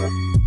Bye.